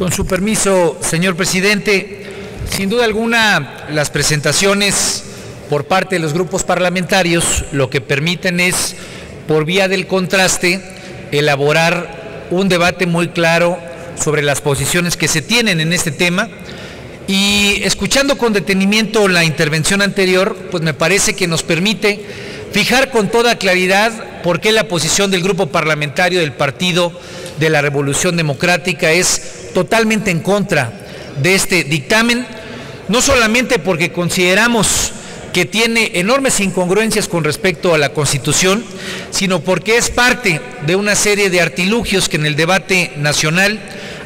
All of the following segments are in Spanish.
Con su permiso, señor presidente, sin duda alguna las presentaciones por parte de los grupos parlamentarios lo que permiten es, por vía del contraste, elaborar un debate muy claro sobre las posiciones que se tienen en este tema. Y escuchando con detenimiento la intervención anterior, pues me parece que nos permite fijar con toda claridad por qué la posición del grupo parlamentario del Partido de la Revolución Democrática es totalmente en contra de este dictamen, no solamente porque consideramos que tiene enormes incongruencias con respecto a la Constitución, sino porque es parte de una serie de artilugios que en el debate nacional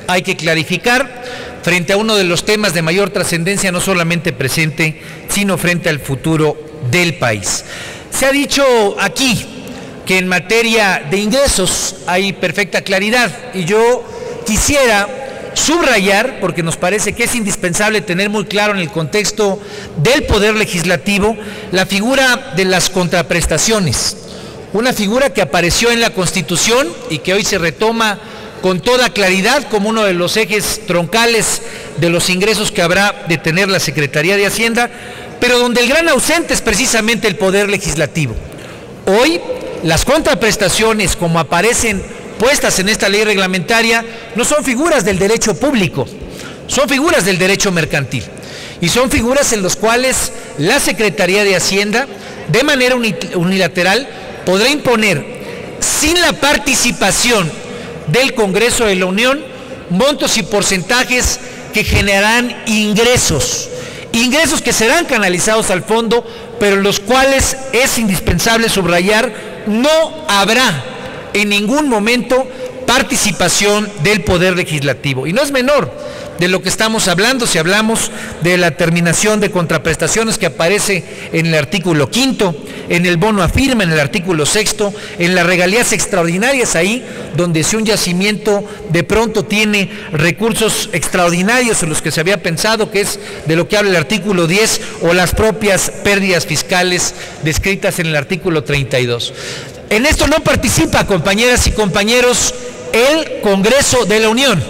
hay que clarificar frente a uno de los temas de mayor trascendencia, no solamente presente, sino frente al futuro del país. Se ha dicho aquí que en materia de ingresos hay perfecta claridad y yo quisiera subrayar, porque nos parece que es indispensable tener muy claro en el contexto del Poder Legislativo, la figura de las contraprestaciones, una figura que apareció en la Constitución y que hoy se retoma con toda claridad como uno de los ejes troncales de los ingresos que habrá de tener la Secretaría de Hacienda, pero donde el gran ausente es precisamente el poder legislativo. Hoy, las contraprestaciones, como aparecen puestas en esta ley reglamentaria, no son figuras del derecho público, son figuras del derecho mercantil. Y son figuras en las cuales la Secretaría de Hacienda, de manera unilateral, podrá imponer, sin la participación del Congreso de la Unión, montos y porcentajes que generarán ingresos ingresos que serán canalizados al fondo, pero los cuales es indispensable subrayar, no habrá en ningún momento participación del Poder Legislativo. Y no es menor de lo que estamos hablando si hablamos de la terminación de contraprestaciones que aparece en el artículo quinto, en el bono afirma en el artículo sexto, en las regalías extraordinarias ahí, donde si un yacimiento de pronto tiene recursos extraordinarios en los que se había pensado, que es de lo que habla el artículo 10, o las propias pérdidas fiscales descritas en el artículo 32. En esto no participa, compañeras y compañeros, el Congreso de la Unión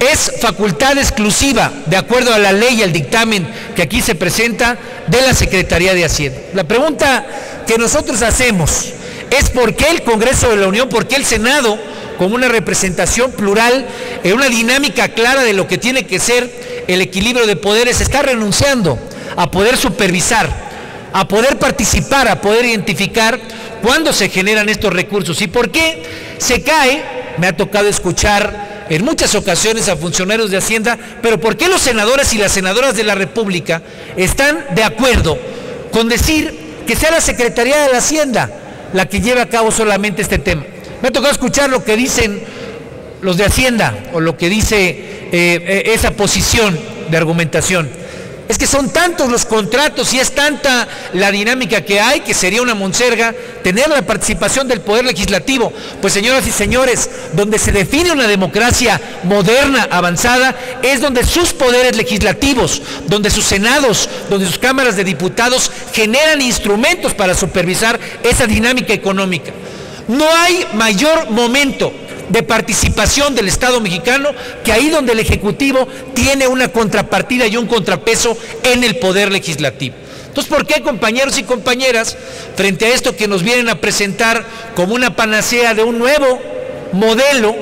es facultad exclusiva, de acuerdo a la ley y al dictamen que aquí se presenta, de la Secretaría de Hacienda. La pregunta que nosotros hacemos es por qué el Congreso de la Unión, por qué el Senado, como una representación plural, en una dinámica clara de lo que tiene que ser el equilibrio de poderes, está renunciando a poder supervisar, a poder participar, a poder identificar cuándo se generan estos recursos y por qué se cae, me ha tocado escuchar en muchas ocasiones a funcionarios de Hacienda, pero ¿por qué los senadores y las senadoras de la República están de acuerdo con decir que sea la Secretaría de la Hacienda la que lleve a cabo solamente este tema? Me ha tocado escuchar lo que dicen los de Hacienda o lo que dice eh, eh, esa posición de argumentación. Es que son tantos los contratos y es tanta la dinámica que hay que sería una monserga tener la participación del Poder Legislativo. Pues señoras y señores, donde se define una democracia moderna, avanzada, es donde sus poderes legislativos, donde sus senados, donde sus cámaras de diputados generan instrumentos para supervisar esa dinámica económica. No hay mayor momento de participación del Estado mexicano que ahí donde el Ejecutivo tiene una contrapartida y un contrapeso en el Poder Legislativo. Entonces, ¿por qué, compañeros y compañeras, frente a esto que nos vienen a presentar como una panacea de un nuevo modelo,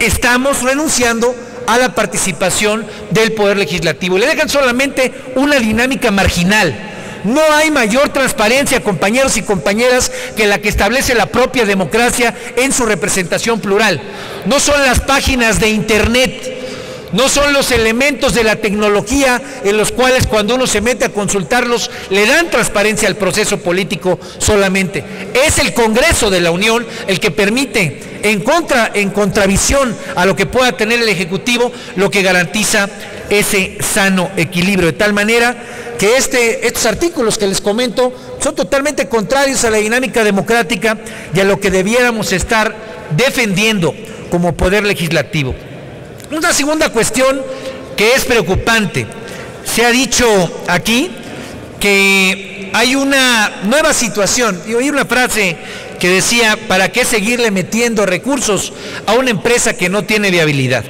estamos renunciando a la participación del Poder Legislativo? Le dejan solamente una dinámica marginal no hay mayor transparencia, compañeros y compañeras, que la que establece la propia democracia en su representación plural. No son las páginas de Internet, no son los elementos de la tecnología en los cuales cuando uno se mete a consultarlos le dan transparencia al proceso político solamente. Es el Congreso de la Unión el que permite, en, contra, en contravisión a lo que pueda tener el Ejecutivo, lo que garantiza ese sano equilibrio, de tal manera que este, estos artículos que les comento son totalmente contrarios a la dinámica democrática y a lo que debiéramos estar defendiendo como poder legislativo. Una segunda cuestión que es preocupante. Se ha dicho aquí que hay una nueva situación. Y oí una frase que decía, ¿para qué seguirle metiendo recursos a una empresa que no tiene viabilidad?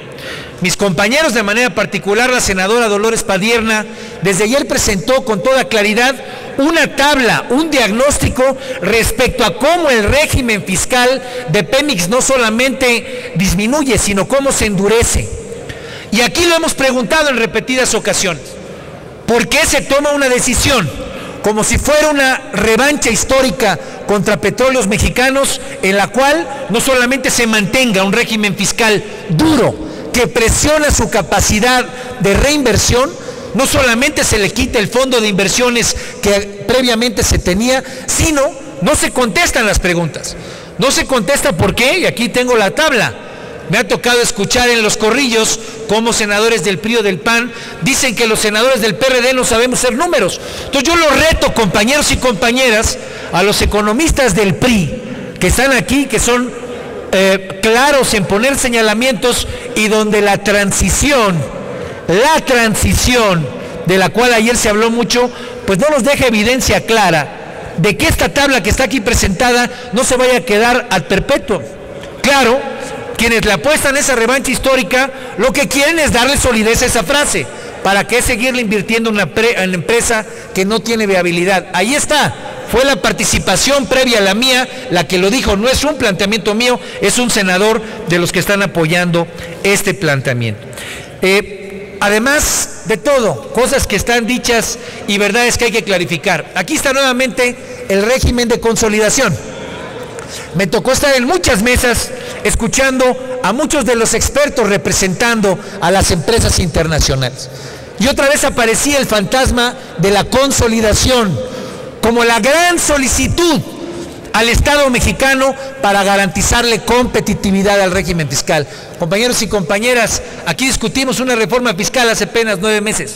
Mis compañeros, de manera particular la senadora Dolores Padierna, desde ayer presentó con toda claridad una tabla, un diagnóstico respecto a cómo el régimen fiscal de Pemex no solamente disminuye, sino cómo se endurece. Y aquí lo hemos preguntado en repetidas ocasiones. ¿Por qué se toma una decisión como si fuera una revancha histórica contra petróleos mexicanos en la cual no solamente se mantenga un régimen fiscal duro que presiona su capacidad de reinversión, no solamente se le quita el fondo de inversiones que previamente se tenía, sino no se contestan las preguntas. No se contesta por qué, y aquí tengo la tabla. Me ha tocado escuchar en los corrillos cómo senadores del PRI o del PAN dicen que los senadores del PRD no sabemos ser números. Entonces yo los reto, compañeros y compañeras, a los economistas del PRI que están aquí, que son eh, claros en poner señalamientos y donde la transición, la transición de la cual ayer se habló mucho, pues no nos deja evidencia clara de que esta tabla que está aquí presentada no se vaya a quedar al perpetuo. Claro, quienes le apuestan esa revancha histórica, lo que quieren es darle solidez a esa frase. ¿Para qué seguirle invirtiendo en una empresa que no tiene viabilidad? Ahí está. Fue la participación previa a la mía la que lo dijo. No es un planteamiento mío, es un senador de los que están apoyando este planteamiento. Eh, además de todo, cosas que están dichas y verdades que hay que clarificar. Aquí está nuevamente el régimen de consolidación. Me tocó estar en muchas mesas escuchando a muchos de los expertos representando a las empresas internacionales. Y otra vez aparecía el fantasma de la consolidación como la gran solicitud al Estado mexicano para garantizarle competitividad al régimen fiscal. Compañeros y compañeras, aquí discutimos una reforma fiscal hace apenas nueve meses.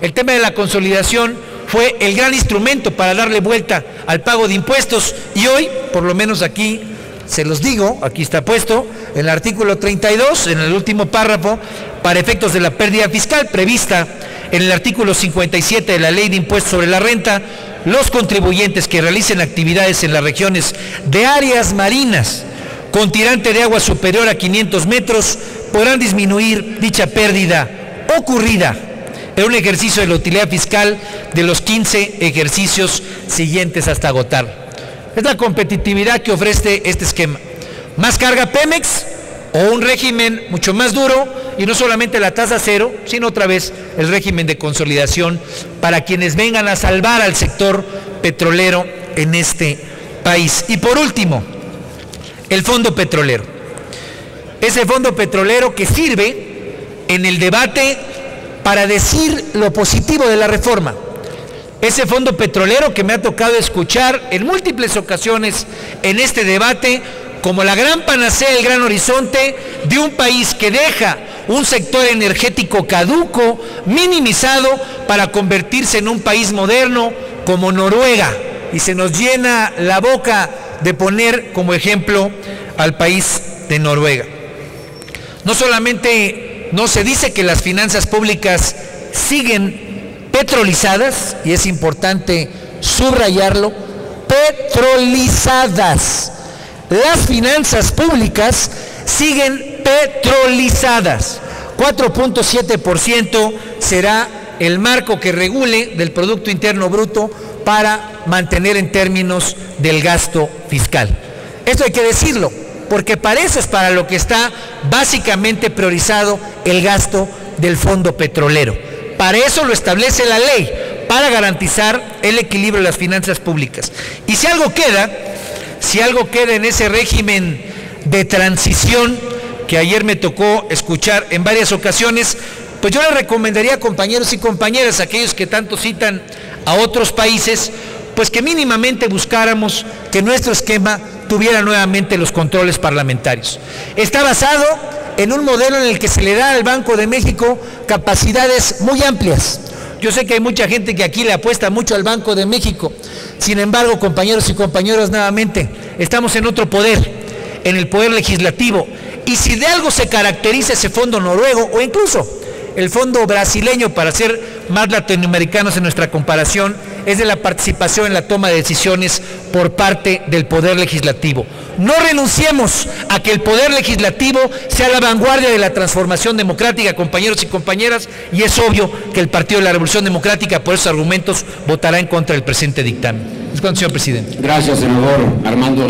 El tema de la consolidación fue el gran instrumento para darle vuelta al pago de impuestos y hoy, por lo menos aquí, se los digo, aquí está puesto, el artículo 32, en el último párrafo, para efectos de la pérdida fiscal prevista en el artículo 57 de la Ley de Impuestos sobre la Renta, los contribuyentes que realicen actividades en las regiones de áreas marinas con tirante de agua superior a 500 metros podrán disminuir dicha pérdida ocurrida en un ejercicio de la utilidad fiscal de los 15 ejercicios siguientes hasta agotar. Es la competitividad que ofrece este esquema. Más carga Pemex o un régimen mucho más duro y no solamente la tasa cero, sino otra vez el régimen de consolidación para quienes vengan a salvar al sector petrolero en este país. Y por último, el fondo petrolero. Ese fondo petrolero que sirve en el debate para decir lo positivo de la reforma. Ese fondo petrolero que me ha tocado escuchar en múltiples ocasiones en este debate como la gran panacea, el gran horizonte de un país que deja un sector energético caduco, minimizado, para convertirse en un país moderno como Noruega. Y se nos llena la boca de poner como ejemplo al país de Noruega. No solamente no se dice que las finanzas públicas siguen petrolizadas, y es importante subrayarlo, petrolizadas. Las finanzas públicas siguen petrolizadas. 4.7% será el marco que regule del Producto Interno Bruto para mantener en términos del gasto fiscal. Esto hay que decirlo, porque para eso es para lo que está básicamente priorizado el gasto del fondo petrolero. Para eso lo establece la ley, para garantizar el equilibrio de las finanzas públicas. Y si algo queda, si algo queda en ese régimen de transición, que ayer me tocó escuchar en varias ocasiones, pues yo le recomendaría a compañeros y compañeras, aquellos que tanto citan a otros países, pues que mínimamente buscáramos que nuestro esquema tuviera nuevamente los controles parlamentarios. Está basado en un modelo en el que se le da al Banco de México capacidades muy amplias. Yo sé que hay mucha gente que aquí le apuesta mucho al Banco de México. Sin embargo, compañeros y compañeras, nuevamente, estamos en otro poder, en el poder legislativo. Y si de algo se caracteriza ese fondo noruego o incluso el fondo brasileño, para ser más latinoamericanos en nuestra comparación, es de la participación en la toma de decisiones por parte del Poder Legislativo. No renunciemos a que el Poder Legislativo sea la vanguardia de la transformación democrática, compañeros y compañeras, y es obvio que el Partido de la Revolución Democrática, por esos argumentos, votará en contra del presente dictamen. Es señor presidente. Gracias, senador Armando